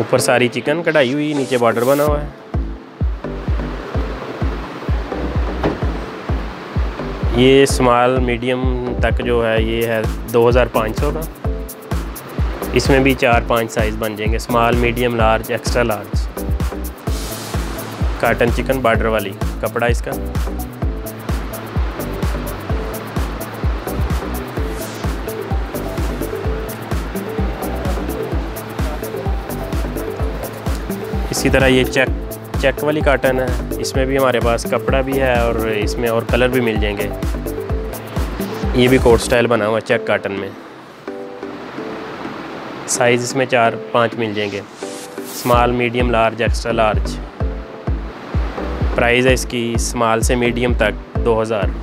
ऊपर सारी चिकन कढ़ाई हुई, नीचे बॉर्डर बना हुआ है। ये स्मॉल मीडियम तक जो है, ये है 2500 का। इसमें भी चार पाँच साइज़ बन जाएँगे small medium large extra large cotton chikan border वाली कपड़ा इसका। इसी तरह ये चेक चेक वाली काटन है। इसमें भी हमारे पास कपड़ा भी है और इसमें और कलर भी मिल जाएँगे। ये भी कोट स्टाइल बना हुआ चेक काटन में। साइज़ इसमें चार, पाँच मिल जाएँगे। Small medium large extra large price है इसकी स्मॉल से मीडियम तक 2000